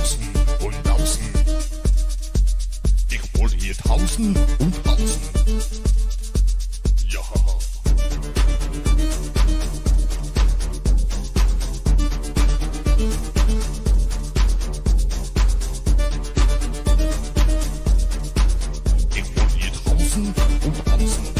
Hausen und Hausen. Ich wollte hier draußen und Hausen. Ich wollte jetzt Hausen und Hausen.